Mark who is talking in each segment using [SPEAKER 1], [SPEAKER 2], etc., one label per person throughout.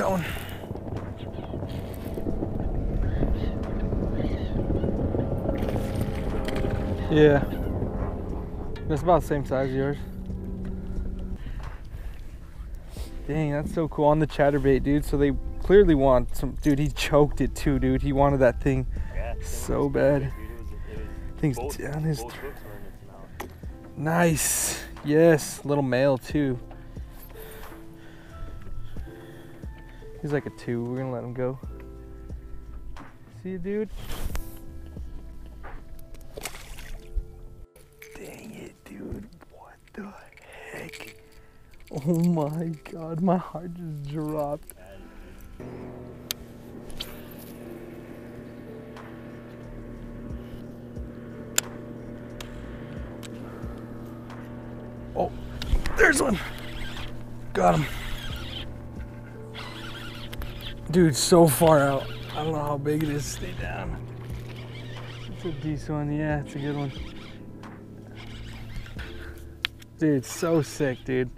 [SPEAKER 1] got one. Yeah. That's about the same size as yours. Dang, that's so cool on the chatterbait, dude. So they clearly want some. Dude, he choked it too, dude. He wanted that thing
[SPEAKER 2] Yeah,
[SPEAKER 1] so bad. Thing's down his. Nice. Yes, little male too. He's like a two. We're gonna let him go. See you, dude. Dang it, dude. What the heck? Oh my god, my heart just dropped. Oh, there's one. Got him. Dude, so far out. I don't know how big it is. Stay down. It's a decent one. Yeah, it's a good one. Dude, so sick, dude.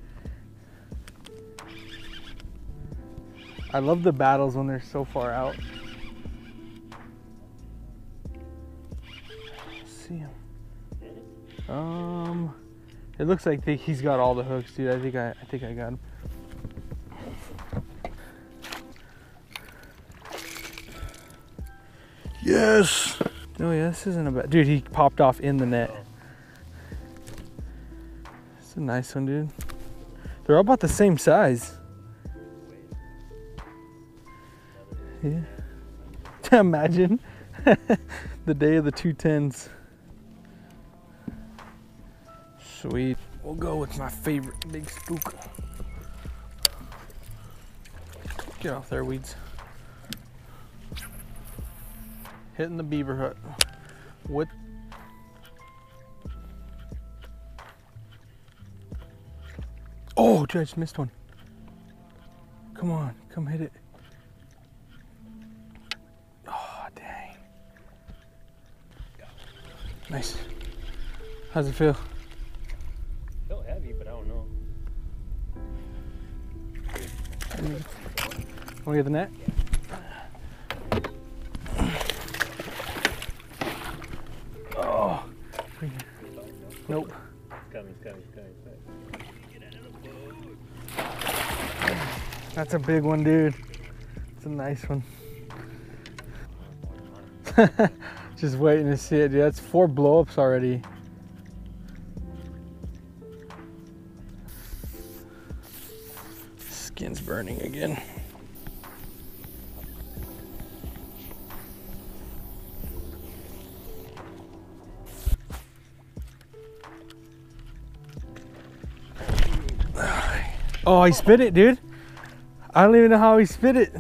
[SPEAKER 1] I love the battles when they're so far out. see him. Um, it looks like he's got all the hooks, dude. I think I, I think I got him. Yes. Oh yeah, this isn't a bad. Dude, he popped off in the net. It's a nice one, dude. They're all about the same size. Yeah. Imagine the day of the two tens. Sweet. We'll go with my favorite big spook. Get off there, weeds. Hitting the beaver hut. With Oh, just missed one. Come on, come hit it. Oh, dang. Nice. How's it feel?
[SPEAKER 2] Felt heavy, but I don't know.
[SPEAKER 1] Want to get the net? Oh. That's a big one, dude. It's a nice one. Just waiting to see it, dude. That's four blow-ups already. Skin's burning again. Oh, he spit it, dude. I don't even know how he spit it.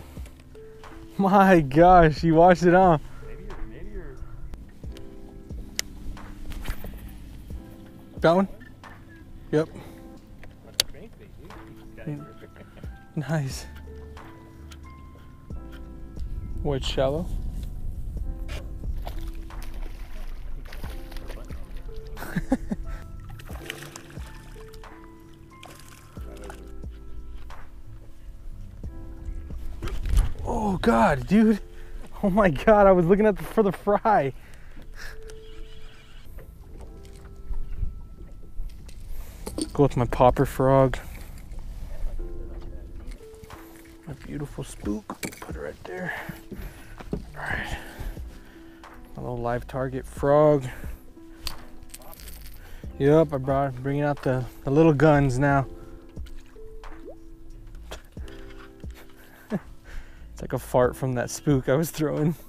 [SPEAKER 1] My gosh, he washed it off.
[SPEAKER 2] Maybe you're, maybe you're.
[SPEAKER 1] That one? Yep.
[SPEAKER 2] That's a crankbait, dude. These guys are-
[SPEAKER 1] Nice. What, shallow? Oh god, dude. Oh my god, I was looking at the, for the fry. Go with my popper frog. My beautiful spook. Put it right there. Alright. My little live target frog. Yep, I brought bringing out the, the little guns now. It's like a fart from that spook I was throwing.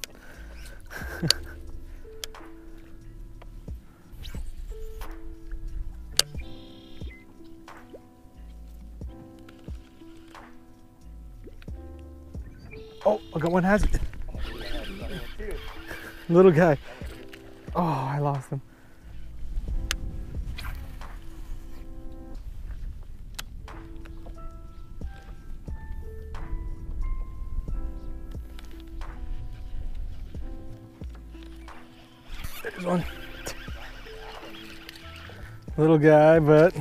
[SPEAKER 1] Oh, I got one has it. Little guy. Oh, I lost him. There's one. Little guy, but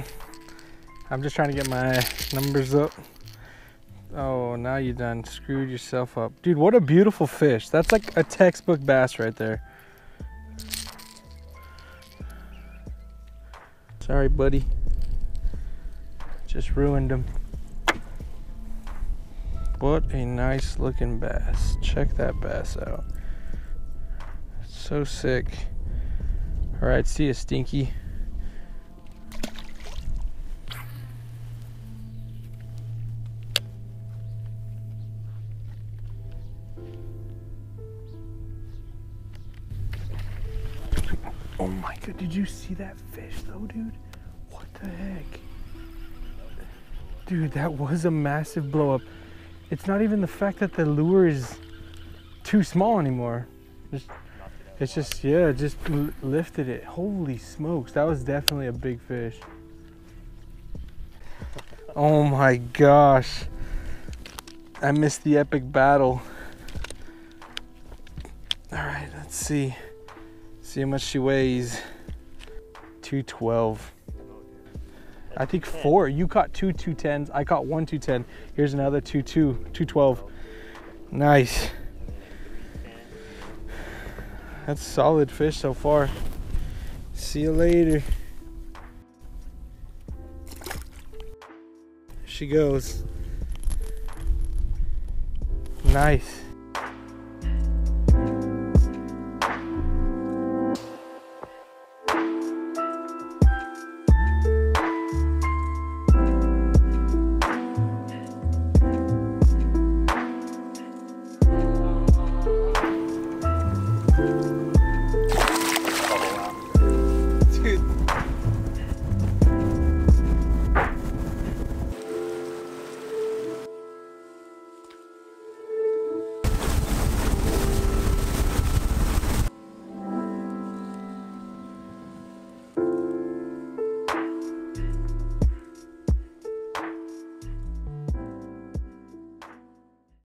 [SPEAKER 1] I'm just trying to get my numbers up. Oh, now you done screwed yourself up. Dude, what a beautiful fish. That's like a textbook bass right there. Sorry, buddy. Just ruined him. What a nice looking bass. Check that bass out. So sick. All right, see you, Stinky. Oh my god, did you see that fish though, dude? What the heck? Dude, that was a massive blow up. It's not even the fact that the lure is too small anymore. Just, it's just, yeah, just lifted it. Holy smokes, that was definitely a big fish. Oh my gosh. I missed the epic battle. All right, let's see. See how much she weighs. 212. I think four. You caught two 210s. I caught one 210. Here's another two two 212. Nice. That's solid fish so far. See you later. She goes. Nice.